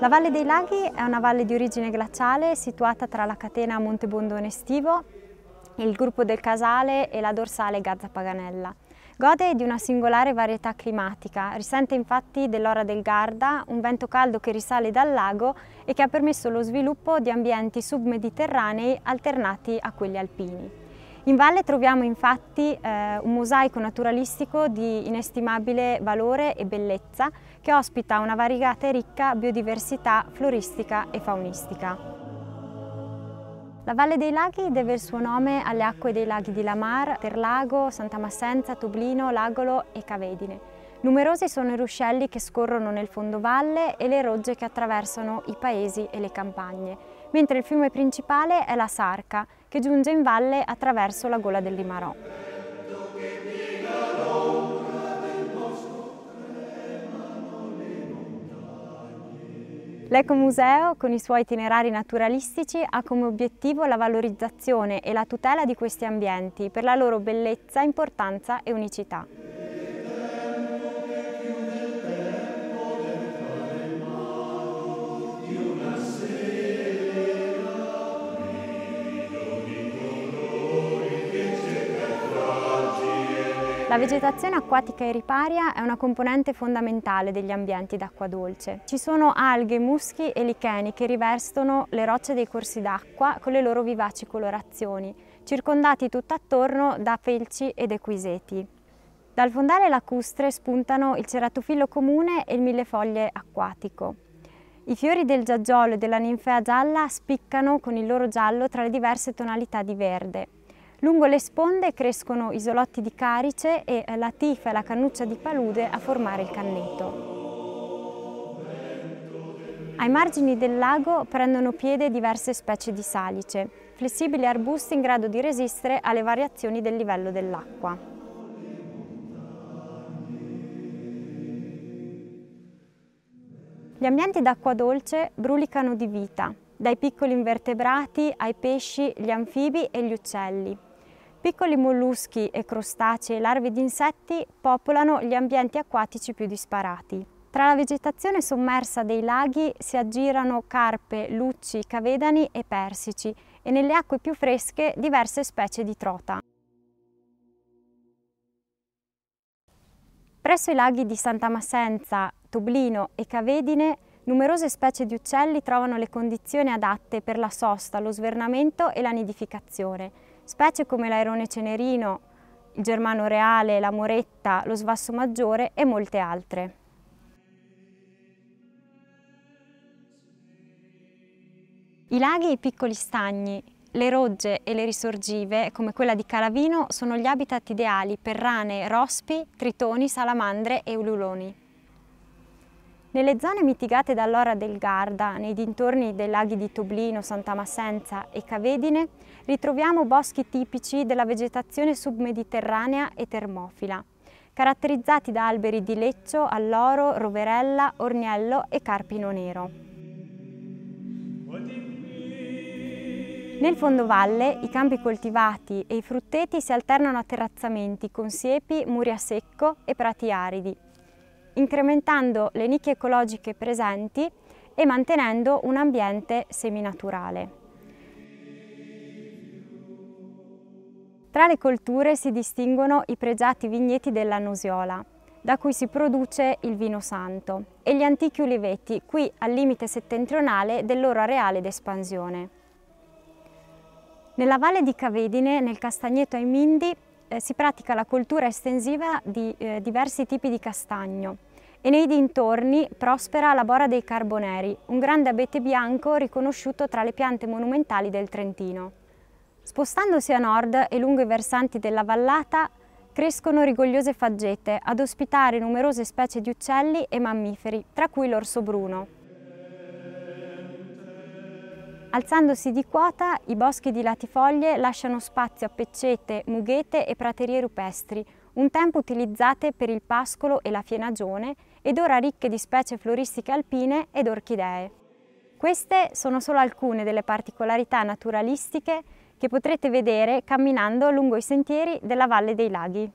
La Valle dei Laghi è una valle di origine glaciale situata tra la catena Monte Bondone Estivo, il gruppo del Casale e la dorsale Gazza Paganella. Gode di una singolare varietà climatica, risente infatti dell'ora del Garda, un vento caldo che risale dal lago e che ha permesso lo sviluppo di ambienti submediterranei alternati a quelli alpini. In valle troviamo infatti eh, un mosaico naturalistico di inestimabile valore e bellezza che ospita una variegata e ricca biodiversità floristica e faunistica. La Valle dei Laghi deve il suo nome alle acque dei laghi di Lamar, Terlago, Santa Massenza, Tublino, Lagolo e Cavedine. Numerosi sono i ruscelli che scorrono nel fondovalle e le rogge che attraversano i paesi e le campagne, mentre il fiume principale è la Sarca, che giunge in valle attraverso la gola del Limarò. L'Ecomuseo, con i suoi itinerari naturalistici, ha come obiettivo la valorizzazione e la tutela di questi ambienti per la loro bellezza, importanza e unicità. La vegetazione acquatica e riparia è una componente fondamentale degli ambienti d'acqua dolce. Ci sono alghe, muschi e licheni che rivestono le rocce dei corsi d'acqua con le loro vivaci colorazioni, circondati tutt'attorno da felci ed equiseti. Dal fondale lacustre spuntano il ceratofillo comune e il millefoglie acquatico. I fiori del giaggiolo e della ninfea gialla spiccano con il loro giallo tra le diverse tonalità di verde. Lungo le sponde crescono isolotti di carice e la tifa e la cannuccia di palude a formare il canneto. Ai margini del lago prendono piede diverse specie di salice, flessibili arbusti in grado di resistere alle variazioni del livello dell'acqua. Gli ambienti d'acqua dolce brulicano di vita, dai piccoli invertebrati ai pesci, gli anfibi e gli uccelli. Piccoli molluschi e crostacei e larve di insetti popolano gli ambienti acquatici più disparati. Tra la vegetazione sommersa dei laghi si aggirano carpe, lucci, cavedani e persici e nelle acque più fresche diverse specie di trota. Presso i laghi di Santa Massenza, Toblino e Cavedine numerose specie di uccelli trovano le condizioni adatte per la sosta, lo svernamento e la nidificazione Specie come l'airone cenerino, il germano reale, la moretta, lo svasso maggiore e molte altre. I laghi e i piccoli stagni, le rogge e le risorgive, come quella di Calavino, sono gli habitat ideali per rane, rospi, tritoni, salamandre e ululoni. Nelle zone mitigate dall'ora del Garda, nei dintorni dei laghi di Toblino, Santa Massenza e Cavedine, ritroviamo boschi tipici della vegetazione submediterranea e termofila, caratterizzati da alberi di leccio, alloro, roverella, orniello e carpino nero. Nel fondovalle i campi coltivati e i frutteti si alternano a terrazzamenti con siepi, muri a secco e prati aridi, incrementando le nicchie ecologiche presenti e mantenendo un ambiente seminaturale. Tra le colture si distinguono i pregiati vigneti della Nosiola, da cui si produce il vino santo, e gli antichi uliveti, qui al limite settentrionale del loro areale d'espansione. Nella valle di Cavedine, nel Castagneto ai Mindi, eh, si pratica la coltura estensiva di eh, diversi tipi di castagno e nei dintorni prospera la bora dei carboneri, un grande abete bianco riconosciuto tra le piante monumentali del Trentino. Spostandosi a nord e lungo i versanti della vallata crescono rigogliose faggete ad ospitare numerose specie di uccelli e mammiferi, tra cui l'orso bruno. Alzandosi di quota, i boschi di latifoglie lasciano spazio a peccete, mughete e praterie rupestri, un tempo utilizzate per il pascolo e la fienagione ed ora ricche di specie floristiche alpine ed orchidee. Queste sono solo alcune delle particolarità naturalistiche che potrete vedere camminando lungo i sentieri della Valle dei Laghi.